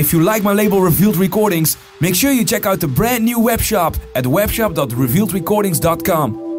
If you like my label Revealed Recordings, make sure you check out the brand new webshop at webshop.revealedrecordings.com.